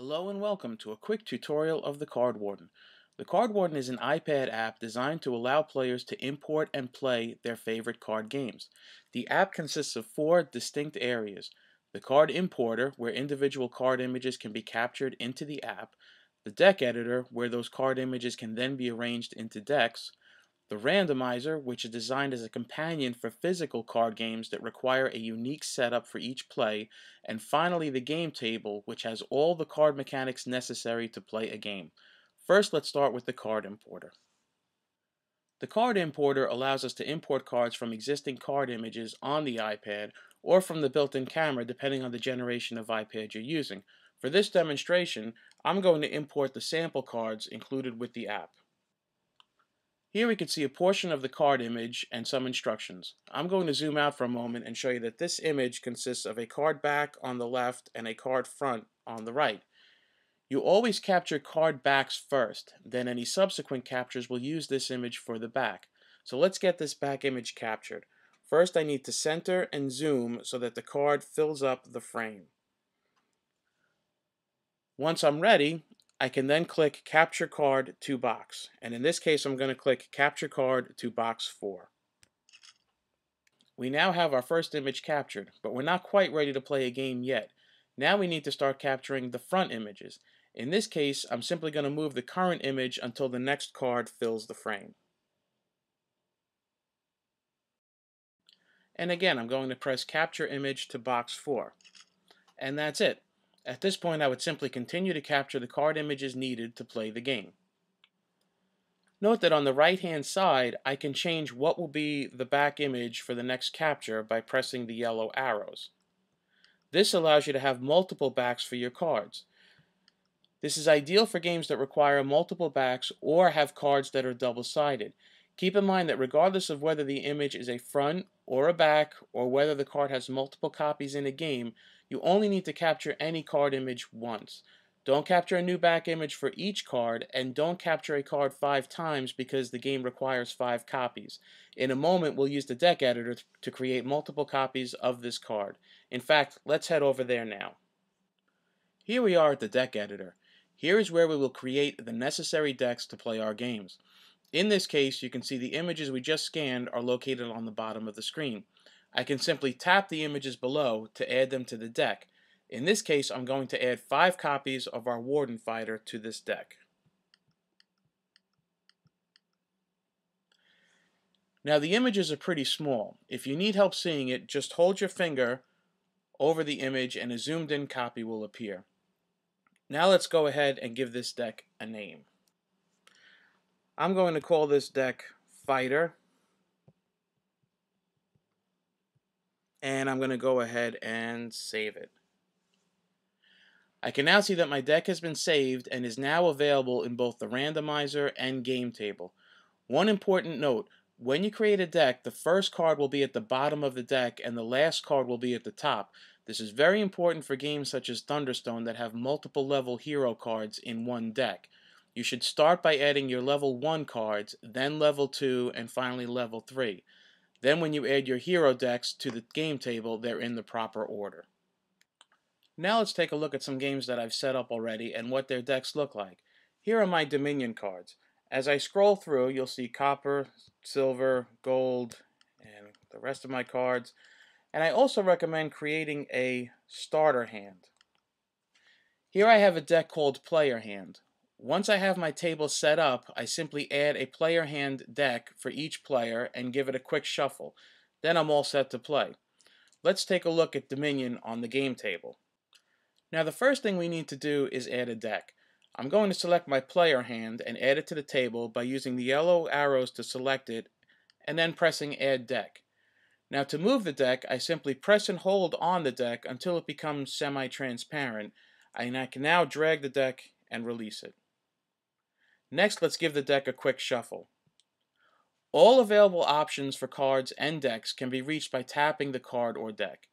Hello and welcome to a quick tutorial of the Card Warden. The Card Warden is an iPad app designed to allow players to import and play their favorite card games. The app consists of four distinct areas. The Card Importer, where individual card images can be captured into the app. The Deck Editor, where those card images can then be arranged into decks the randomizer, which is designed as a companion for physical card games that require a unique setup for each play, and finally the game table, which has all the card mechanics necessary to play a game. First, let's start with the card importer. The card importer allows us to import cards from existing card images on the iPad or from the built-in camera depending on the generation of iPad you're using. For this demonstration, I'm going to import the sample cards included with the app. Here we can see a portion of the card image and some instructions. I'm going to zoom out for a moment and show you that this image consists of a card back on the left and a card front on the right. You always capture card backs first, then any subsequent captures will use this image for the back. So let's get this back image captured. First I need to center and zoom so that the card fills up the frame. Once I'm ready, I can then click Capture Card to Box. And in this case, I'm going to click Capture Card to Box 4. We now have our first image captured, but we're not quite ready to play a game yet. Now we need to start capturing the front images. In this case, I'm simply going to move the current image until the next card fills the frame. And again, I'm going to press Capture Image to Box 4. And that's it. At this point, I would simply continue to capture the card images needed to play the game. Note that on the right hand side, I can change what will be the back image for the next capture by pressing the yellow arrows. This allows you to have multiple backs for your cards. This is ideal for games that require multiple backs or have cards that are double-sided. Keep in mind that regardless of whether the image is a front or a back or whether the card has multiple copies in a game, you only need to capture any card image once. Don't capture a new back image for each card, and don't capture a card five times because the game requires five copies. In a moment, we'll use the deck editor to create multiple copies of this card. In fact, let's head over there now. Here we are at the deck editor. Here is where we will create the necessary decks to play our games. In this case, you can see the images we just scanned are located on the bottom of the screen. I can simply tap the images below to add them to the deck. In this case, I'm going to add five copies of our Warden Fighter to this deck. Now the images are pretty small. If you need help seeing it, just hold your finger over the image and a zoomed in copy will appear. Now let's go ahead and give this deck a name. I'm going to call this deck Fighter. And I'm going to go ahead and save it. I can now see that my deck has been saved and is now available in both the randomizer and game table. One important note, when you create a deck, the first card will be at the bottom of the deck and the last card will be at the top. This is very important for games such as Thunderstone that have multiple level hero cards in one deck. You should start by adding your level 1 cards, then level 2, and finally level 3. Then when you add your hero decks to the game table, they're in the proper order. Now let's take a look at some games that I've set up already and what their decks look like. Here are my Dominion cards. As I scroll through, you'll see copper, silver, gold, and the rest of my cards. And I also recommend creating a starter hand. Here I have a deck called Player Hand. Once I have my table set up, I simply add a player hand deck for each player and give it a quick shuffle. Then I'm all set to play. Let's take a look at Dominion on the game table. Now the first thing we need to do is add a deck. I'm going to select my player hand and add it to the table by using the yellow arrows to select it and then pressing add deck. Now to move the deck, I simply press and hold on the deck until it becomes semi-transparent and I can now drag the deck and release it. Next, let's give the deck a quick shuffle. All available options for cards and decks can be reached by tapping the card or deck.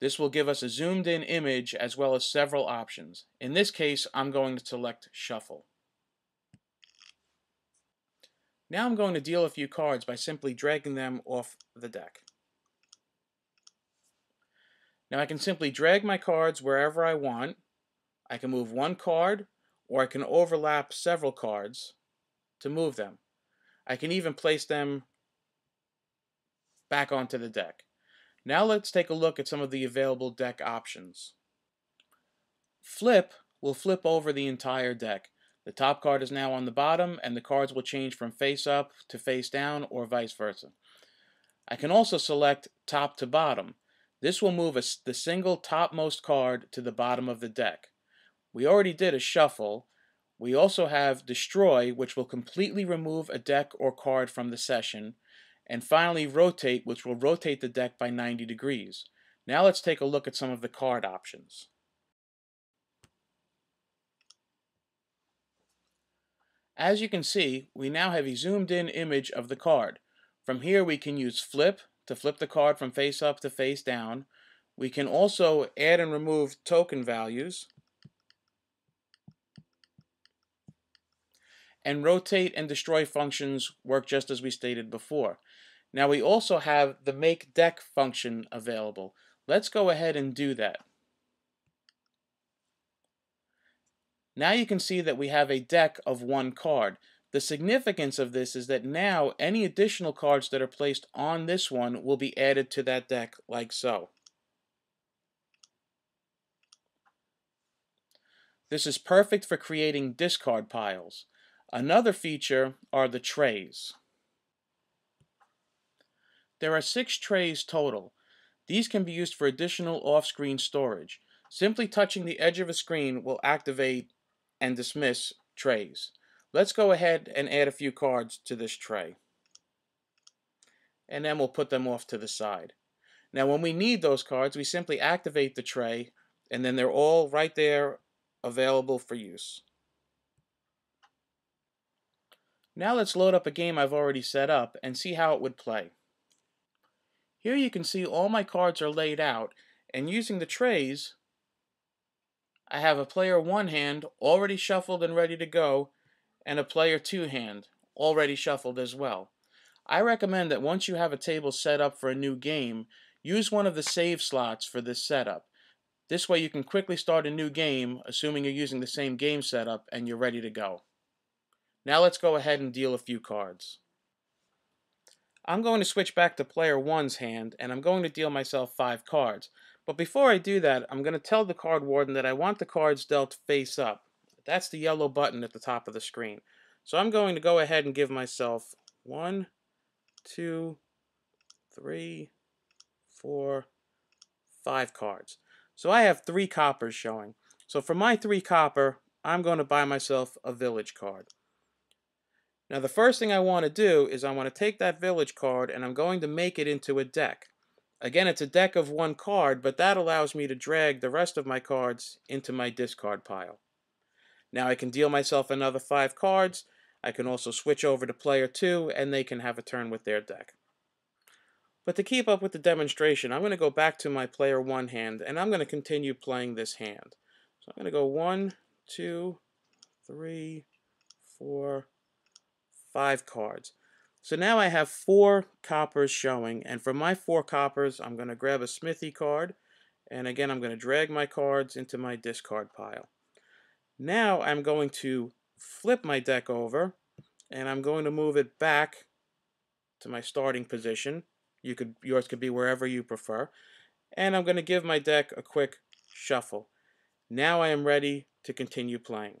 This will give us a zoomed in image as well as several options. In this case, I'm going to select Shuffle. Now I'm going to deal a few cards by simply dragging them off the deck. Now I can simply drag my cards wherever I want. I can move one card, or I can overlap several cards to move them. I can even place them back onto the deck. Now let's take a look at some of the available deck options. Flip will flip over the entire deck. The top card is now on the bottom, and the cards will change from face up to face down, or vice versa. I can also select top to bottom. This will move a, the single topmost card to the bottom of the deck. We already did a shuffle. We also have destroy, which will completely remove a deck or card from the session. And finally rotate, which will rotate the deck by 90 degrees. Now let's take a look at some of the card options. As you can see, we now have a zoomed in image of the card. From here we can use flip to flip the card from face up to face down. We can also add and remove token values. And rotate and destroy functions work just as we stated before. Now we also have the make deck function available. Let's go ahead and do that. Now you can see that we have a deck of one card. The significance of this is that now any additional cards that are placed on this one will be added to that deck like so. This is perfect for creating discard piles. Another feature are the trays. There are six trays total. These can be used for additional off-screen storage. Simply touching the edge of a screen will activate and dismiss trays. Let's go ahead and add a few cards to this tray. And then we'll put them off to the side. Now when we need those cards, we simply activate the tray and then they're all right there available for use. Now let's load up a game I've already set up and see how it would play. Here you can see all my cards are laid out and using the trays I have a player 1 hand already shuffled and ready to go and a player 2 hand already shuffled as well. I recommend that once you have a table set up for a new game, use one of the save slots for this setup. This way you can quickly start a new game, assuming you're using the same game setup and you're ready to go. Now let's go ahead and deal a few cards. I'm going to switch back to player 1's hand, and I'm going to deal myself 5 cards. But before I do that, I'm going to tell the card warden that I want the cards dealt face up. That's the yellow button at the top of the screen. So I'm going to go ahead and give myself one, two, three, four, five cards. So I have three coppers showing. So for my three copper, I'm going to buy myself a village card. Now the first thing I want to do is I want to take that village card and I'm going to make it into a deck. Again, it's a deck of one card, but that allows me to drag the rest of my cards into my discard pile. Now I can deal myself another five cards. I can also switch over to player two, and they can have a turn with their deck. But to keep up with the demonstration, I'm going to go back to my player one hand, and I'm going to continue playing this hand. So I'm going to go one, two, three, four, five cards. So now I have four coppers showing, and for my four coppers, I'm going to grab a Smithy card, and again, I'm going to drag my cards into my discard pile. Now I'm going to flip my deck over, and I'm going to move it back to my starting position. You could Yours could be wherever you prefer. And I'm going to give my deck a quick shuffle. Now I am ready to continue playing.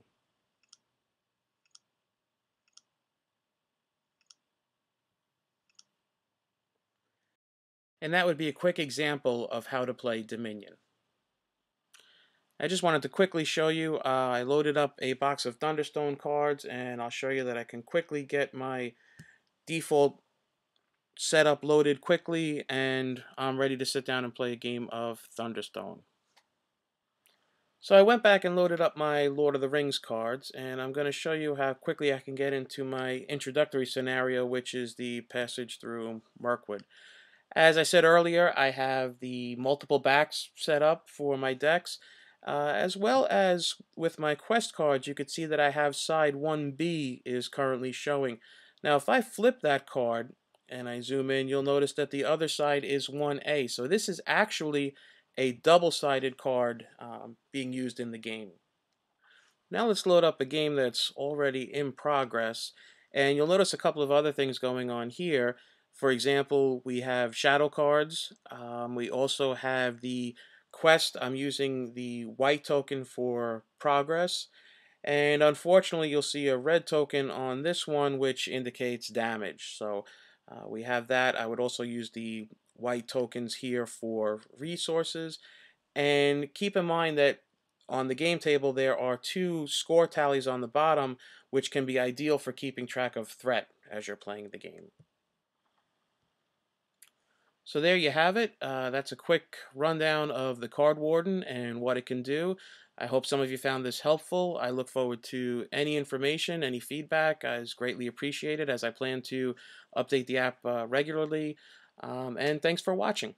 And that would be a quick example of how to play Dominion. I just wanted to quickly show you, uh, I loaded up a box of Thunderstone cards and I'll show you that I can quickly get my default setup loaded quickly and I'm ready to sit down and play a game of Thunderstone. So I went back and loaded up my Lord of the Rings cards and I'm going to show you how quickly I can get into my introductory scenario which is the passage through Mirkwood. As I said earlier, I have the multiple backs set up for my decks, uh, as well as with my quest cards, you can see that I have side 1B is currently showing. Now, if I flip that card and I zoom in, you'll notice that the other side is 1A. So this is actually a double-sided card um, being used in the game. Now let's load up a game that's already in progress. And you'll notice a couple of other things going on here. For example, we have shadow cards. Um, we also have the quest. I'm using the white token for progress. And unfortunately, you'll see a red token on this one, which indicates damage. So uh, we have that. I would also use the white tokens here for resources. And keep in mind that on the game table, there are two score tallies on the bottom, which can be ideal for keeping track of threat as you're playing the game. So there you have it. Uh, that's a quick rundown of the Card Warden and what it can do. I hope some of you found this helpful. I look forward to any information, any feedback is greatly appreciated as I plan to update the app uh, regularly. Um, and thanks for watching.